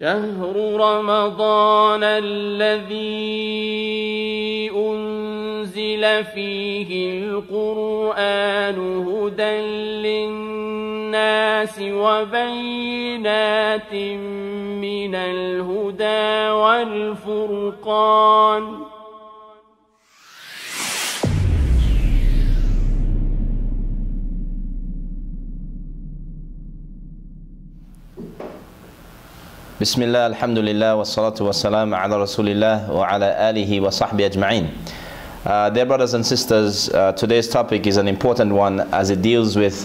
شهر رمضان الذي أنزل فيه القرآن هدى للناس وبينات من الهدى والفرقان Bismillah, Alhamdulillah, wassalatu wassalam ala Rasulillah wa ala alihi wa sahbihi ajma'in. Uh, dear brothers and sisters, uh, today's topic is an important one as it deals with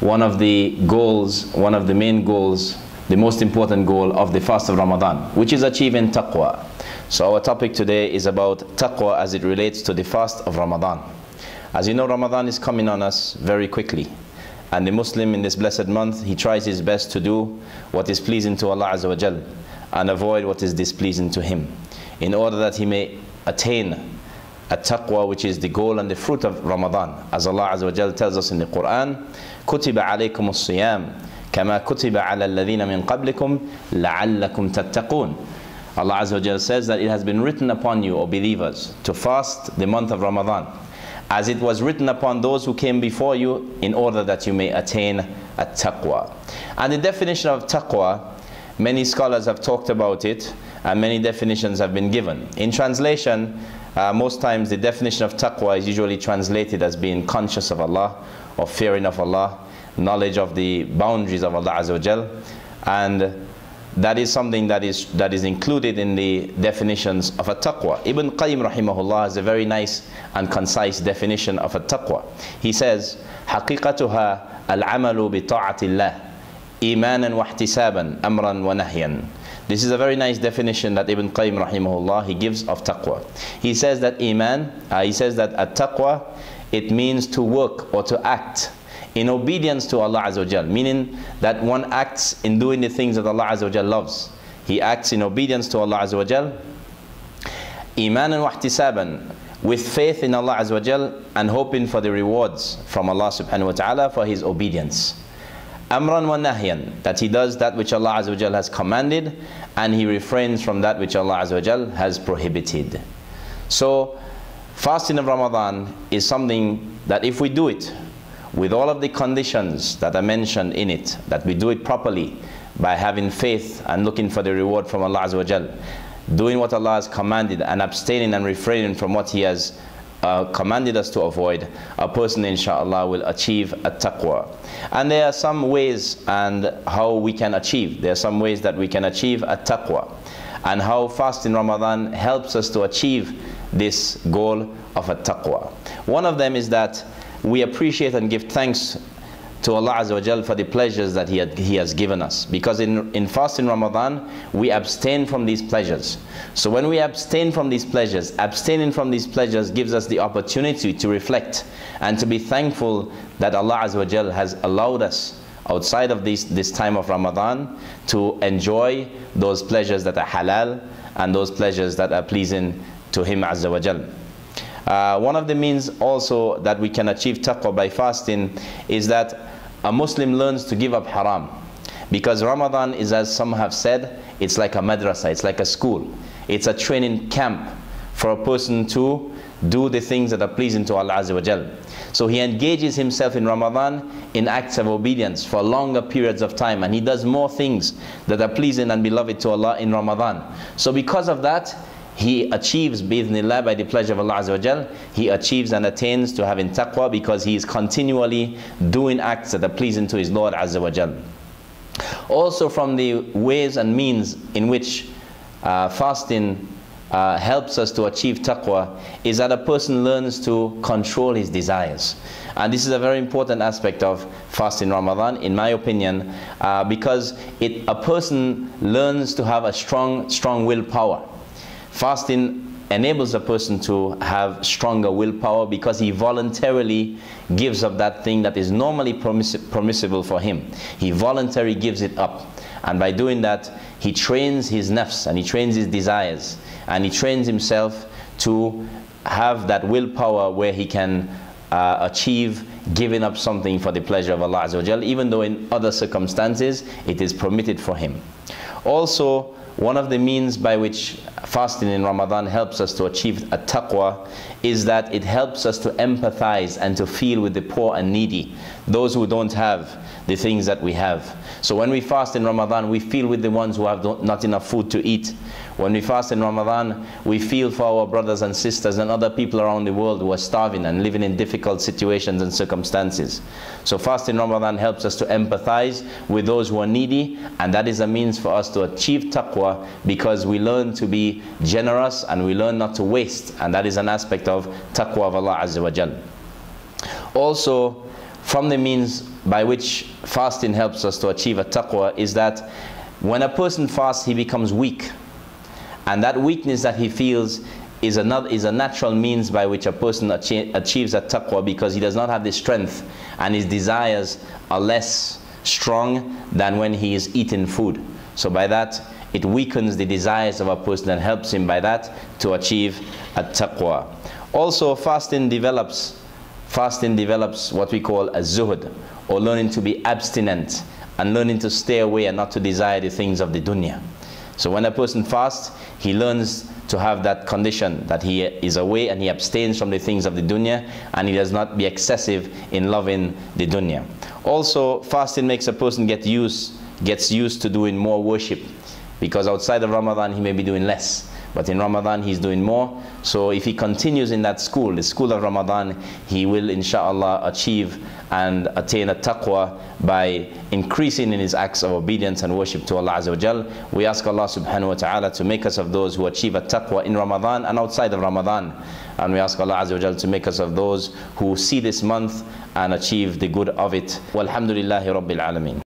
one of the goals, one of the main goals, the most important goal of the fast of Ramadan, which is achieving taqwa. So our topic today is about taqwa as it relates to the fast of Ramadan. As you know, Ramadan is coming on us very quickly. And the Muslim in this blessed month, he tries his best to do what is pleasing to Allah Azza wa Jal and avoid what is displeasing to Him in order that he may attain a taqwa which is the goal and the fruit of Ramadan. As Allah Azza wa Jal tells us in the Quran, كُتِبَ عَلَيْكُمُ الصِّيَامِ كَمَا كُتِبَ عَلَى الَّذِينَ مِن قَبْلِكُمْ لَعَلَّكُمْ تَتَّقُونَ Allah Azza wa Jal says that it has been written upon you, O believers, to fast the month of Ramadan as it was written upon those who came before you in order that you may attain a taqwa. And the definition of taqwa, many scholars have talked about it and many definitions have been given. In translation, uh, most times the definition of taqwa is usually translated as being conscious of Allah or fearing of Allah, knowledge of the boundaries of Allah Azza wa and that is something that is that is included in the definitions of a taqwa. Ibn Qayyim rahimahullah has a very nice and concise definition of a taqwa. He says, حقيقتها العمل بطاعة الله إيمانا واحتسابا أمرا ونهيا. This is a very nice definition that Ibn Qayyim rahimahullah he gives of taqwa. He says that iman, uh, he says that a taqwa, it means to work or to act in obedience to Allah Azza wa meaning that one acts in doing the things that Allah Azza wa loves. He acts in obedience to Allah Azza wa Jal, imanan wa ihtisaban, with faith in Allah Azza wa and hoping for the rewards from Allah subhanahu wa ta'ala for his obedience. Amran wa nahyan, that he does that which Allah Azza wa has commanded and he refrains from that which Allah Azza wa has prohibited. So, fasting of Ramadan is something that if we do it with all of the conditions that are mentioned in it, that we do it properly by having faith and looking for the reward from Allah Azza wa Jal, doing what Allah has commanded and abstaining and refraining from what He has uh, commanded us to avoid, a person inshallah will achieve a taqwa. And there are some ways and how we can achieve. There are some ways that we can achieve a taqwa. And how fasting Ramadan helps us to achieve this goal of a taqwa. One of them is that we appreciate and give thanks to Allah Azza wa Jal for the pleasures that he, had, he has given us. Because in, in fasting Ramadan, we abstain from these pleasures. So when we abstain from these pleasures, abstaining from these pleasures gives us the opportunity to reflect and to be thankful that Allah Azza wa Jal has allowed us outside of this, this time of Ramadan to enjoy those pleasures that are halal and those pleasures that are pleasing to Him Azza wa Jal. Uh, one of the means also that we can achieve taqwa by fasting is that a Muslim learns to give up haram. Because Ramadan is, as some have said, it's like a madrasa, it's like a school. It's a training camp for a person to do the things that are pleasing to Allah Azza wa Jal. So he engages himself in Ramadan in acts of obedience for longer periods of time and he does more things that are pleasing and beloved to Allah in Ramadan. So because of that, he achieves bi'idhnillah by the pleasure of Allah Azza wa he achieves and attains to having taqwa because he is continually doing acts that are pleasing to his Lord Azza wa. Also from the ways and means in which uh, fasting uh, helps us to achieve taqwa is that a person learns to control his desires. And this is a very important aspect of fasting Ramadan, in my opinion, uh, because it, a person learns to have a strong, strong willpower. Fasting enables a person to have stronger willpower because he voluntarily gives up that thing that is normally permiss permissible for him. He voluntarily gives it up. And by doing that, he trains his nafs and he trains his desires and he trains himself to have that willpower where he can uh, achieve giving up something for the pleasure of Allah Azza even though in other circumstances it is permitted for him. Also, one of the means by which fasting in Ramadan helps us to achieve a taqwa is that it helps us to empathize and to feel with the poor and needy, those who don't have the things that we have. So when we fast in Ramadan, we feel with the ones who have not enough food to eat. When we fast in Ramadan, we feel for our brothers and sisters and other people around the world who are starving and living in difficult situations and circumstances. So fasting in Ramadan helps us to empathize with those who are needy and that is a means for us to achieve taqwa because we learn to be generous and we learn not to waste and that is an aspect of taqwa of Allah Azza wa Jal. Also, from the means by which fasting helps us to achieve a taqwa is that when a person fasts, he becomes weak. And that weakness that he feels is, another, is a natural means by which a person achieves a taqwa because he does not have the strength and his desires are less strong than when he is eating food. So by that, it weakens the desires of a person and helps him by that to achieve a taqwa. Also, fasting develops fasting develops what we call a zuhud, or learning to be abstinent and learning to stay away and not to desire the things of the dunya. So when a person fasts, he learns to have that condition that he is away and he abstains from the things of the dunya and he does not be excessive in loving the dunya. Also, fasting makes a person get used, gets used to doing more worship because outside of Ramadan he may be doing less. But in Ramadan, he's doing more. So if he continues in that school, the school of Ramadan, he will, inshaAllah, achieve and attain a taqwa by increasing in his acts of obedience and worship to Allah Azza wa Jal. We ask Allah subhanahu wa ta'ala to make us of those who achieve a taqwa in Ramadan and outside of Ramadan. And we ask Allah Azza wa Jal to make us of those who see this month and achieve the good of it. Walhamdulillahi Rabbil Alameen.